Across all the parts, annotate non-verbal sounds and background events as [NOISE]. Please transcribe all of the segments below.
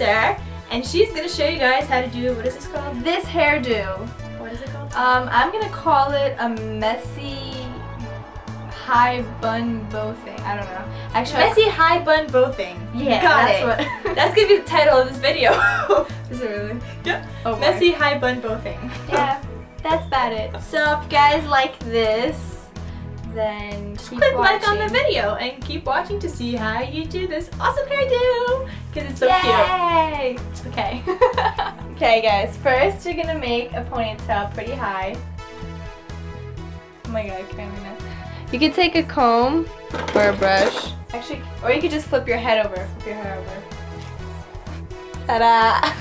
sister, and she's gonna show you guys how to do, what is this called? This hairdo. What is it called? Um, I'm gonna call it a messy high bun bow thing. I don't know. Actually, Messy high bun bow thing. Yeah, Got that's it. what- [LAUGHS] that's gonna be the title of this video. [LAUGHS] Is it really? yeah. Oh, boy. Messy high bun bow thing. Yeah, that's about it. So if you guys like this, then keep Click like on the video and keep watching to see how you do this awesome hairdo because it's so Yay! cute. Okay. [LAUGHS] Okay guys, first you're gonna make a ponytail pretty high. Oh my god, I can't even know. You could take a comb or a brush. Actually, or you could just flip your head over. Flip your head over. Ta-da! [LAUGHS]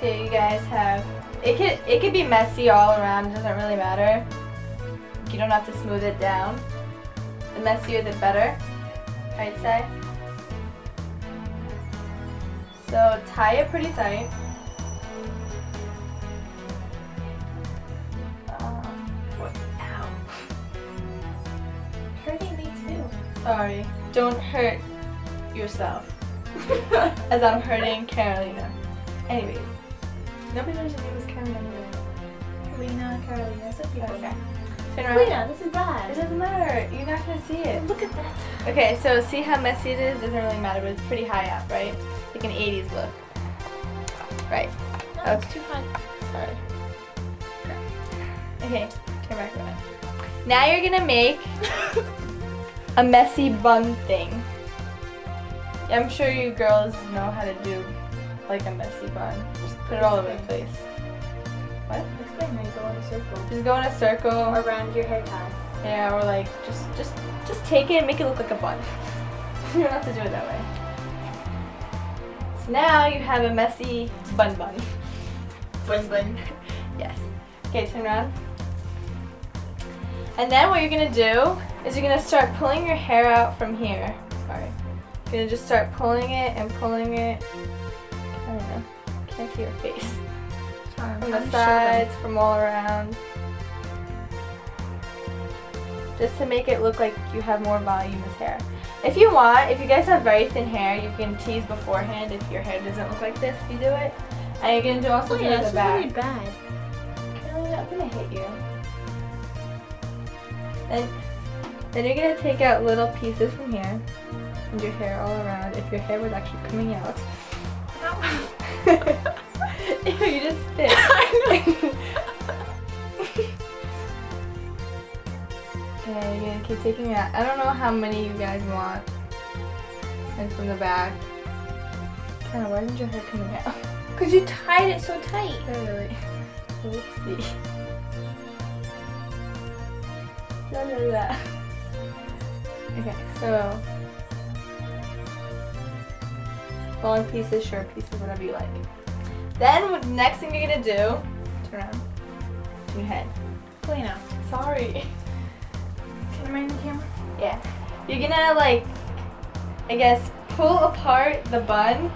So you guys have it could it could be messy all around, it doesn't really matter. You don't have to smooth it down. The messier the better, I'd say. So tie it pretty tight. Um, what? Ow. Hurting me too. Sorry. Don't hurt yourself. [LAUGHS] As I'm hurting Karolina. Anyways. Nobody knows your name is Karolina. Lina, Karolina, so cute. Okay. Turn around. Lina, this is bad. It doesn't matter. You're not gonna see it. Look at that. Okay, so see how messy it is? Doesn't really matter, but it's pretty high up, right? Like an 80s look. Right. No, oh. it's too high. Sorry. Okay, turn back around. Now you're gonna make [LAUGHS] a messy bun thing. I'm sure you girls know how to do like a messy bun. Just put it all over the place. What? Explain how you go in a circle. Just go in a circle. Around your hair tie. Yeah, or like just just just take it and make it look like a bun. [LAUGHS] you don't have to do it that way. So now you have a messy bun bun. Bun bun. [LAUGHS] Yes. Okay, turn around. And then what you're gonna do is you're gonna start pulling your hair out from here. Sorry. You're gonna just start pulling it and pulling it. I don't know. Can't see your face. From the sides, from all around. Just to make it look like you have more voluminous hair. If you want, if you guys have very thin hair, you can tease beforehand if your hair doesn't look like this if you do it. And you're gonna do also Oh do yeah, the this is back. really bad. I'm gonna hit you. Then, then you're gonna take out little pieces from here and your hair all around. If your hair was actually coming out. [LAUGHS] Ew, you just spit. [LAUGHS] okay, [LAUGHS] you're gonna keep taking it out. I don't know how many you guys want. And from the back. Kinda, why isn't your hair coming out? Because you tied it so tight. Really? Oopsie. La la la. Okay, so long pieces, short pieces, whatever you like. Then next thing you're gonna do, turn around. Turn your head. Lina, Sorry. can I mind the camera? Yeah. You're gonna like I guess pull apart the bun,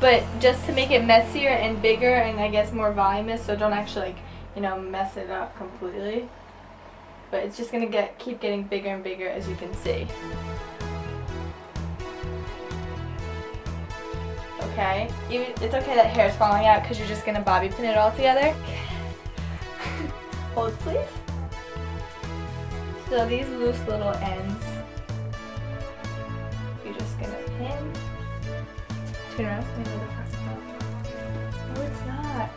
but just to make it messier and bigger and I guess more voluminous so don't actually like, you know, mess it up completely. But it's just gonna get keep getting bigger and bigger as you can see. Okay? Even, it's okay that hair is falling out because you're just gonna bobby pin it all together. [LAUGHS] Hold please. So these loose little ends, you're just gonna pin. Turn around. No, it's not.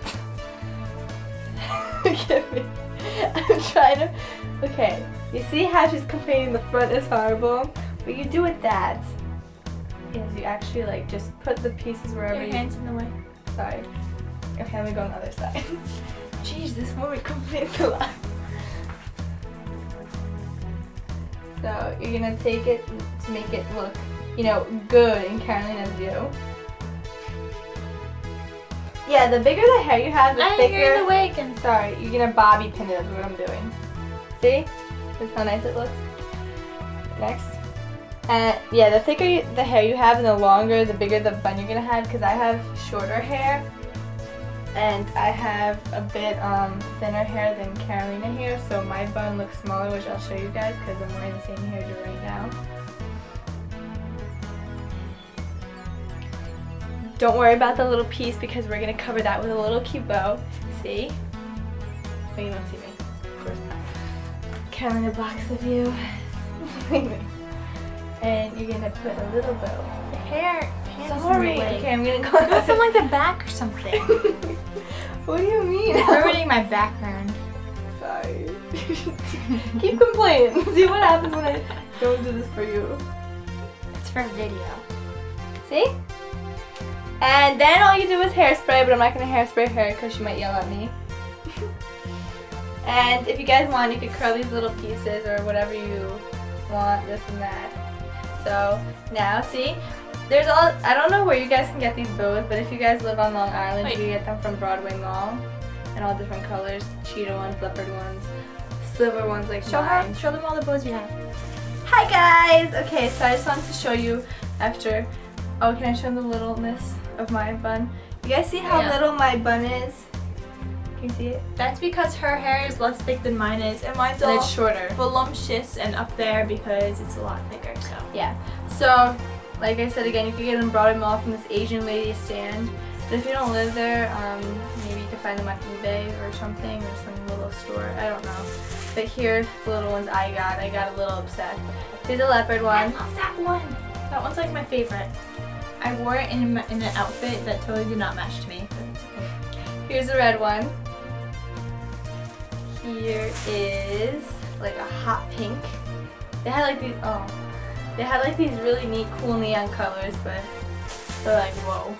[LAUGHS] Look me. [LAUGHS] I'm trying to. Okay. You see how she's complaining the front is horrible? But you do it that is you actually like just put the pieces wherever Your you. hands in the way. Sorry. Okay, let me go on the other side. [LAUGHS] Jeez, this woman complains a lot. So you're gonna take it to make it look, you know, good in Karolina's view. Yeah, the bigger the hair you have, the I thicker. you're the way again. Sorry, you're gonna bobby pin it. it is what I'm doing. See? That's how nice it looks. Next. And yeah, the thicker the hair you have and the longer, the bigger the bun you're gonna have because I have shorter hair. And I have a bit um, thinner hair than Karolina here, so my bun looks smaller, which I'll show you guys because I'm wearing the same hairdo right now. Don't worry about the little piece because we're to cover that with a little cute bow. See? Oh, you don't see me. Of course not. Karolina blocks [LAUGHS] the view. And you're to put a little bow. The hair. hair is in the Sorry. Okay, I'm to go. Go from like the back or something. [LAUGHS] what do you mean? It's ruining my background. Sorry. [LAUGHS] Keep complaining. [LAUGHS] See what happens when I don't do this for you. It's for video. See? And then all you do is hairspray, but I'm not gonna hairspray her because she might yell at me. and if you guys want, you could curl these little pieces or whatever you want, this and that. So now, see? There's all, I don't know where you guys can get these bows, but if you guys live on Long Island, you Wait. can get them from Broadway Mall. And all different colors, cheetah ones, leopard ones, silver ones like Show mine. her. Show them all the bows you have. Hi guys! Okay, so I just wanted to show you after. Oh, can I show them the littleness of my bun? You guys see how Yeah. little my bun is? Can see it? That's because her hair is less thick than mine is, and mine's And all it's shorter. voluptuous and up there because it's a lot thicker. So Yeah. So, like I said again, you can get them Broadway Mall from this Asian lady stand. But if you don't live there, um, maybe you can find them on eBay or something, or some little store. I don't know. But here, the little ones I got. I got a little obsessed. Here's a leopard I one. love that one. That one's like my favorite. I wore it in, in an outfit that totally did not match to me. but it's okay. Here's a red one. Here is like a hot pink. They had like these oh they had like these really neat cool neon colors but they're like whoa.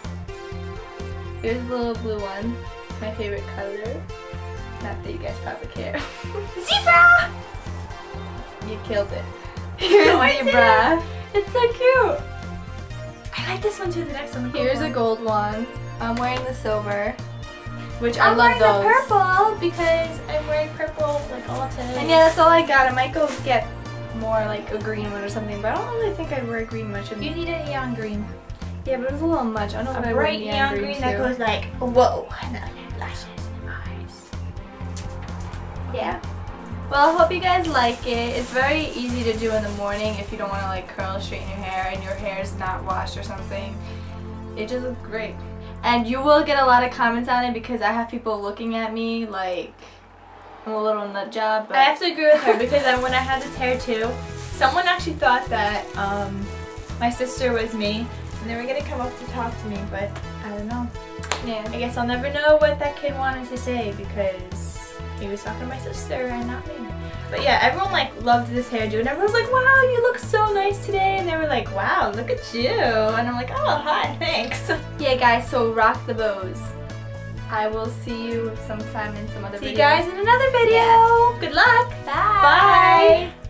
Here's a little blue one. My favorite color. Not that you guys probably care. [LAUGHS] Zebra! you killed it. [LAUGHS] Here's No, zebra. It's so cute. I like this one too. The next one. Here's gold a gold one. I'm wearing the silver. Which one. I I'm love wearing those. the purple because I'm wearing purple like all today. And yeah, that's all I got. I might go get more like a green one or something, but I don't really think I'd wear green much. you need a neon green. yeah, but it's a little much. I don't know if I bright neon, neon green, that too. goes like whoa, and then lashes and eyes. Yeah. Well, I hope you guys like it. It's very easy to do in the morning if you don't want to like curl, straighten your hair, and your hair is not washed or something. It just looks great. And you will get a lot of comments on it because I have people looking at me like I'm a little nut job. But I have to agree with her because I, when I had this hair too, someone actually thought that um, my sister was me, and they were gonna come up to talk to me, but I don't know. yeah. I guess I'll never know what that kid wanted to say because he was talking to my sister and not me. But yeah, everyone like loved this hairdo, and everyone was like, "Wow, you look so nice today," and they were like, "Wow, look at you," and I'm like, "Oh, hi, thanks." [LAUGHS] Yeah, guys. So rock the bows. I will see you sometime in some other See you guys in another video. Good luck. Bye. Bye.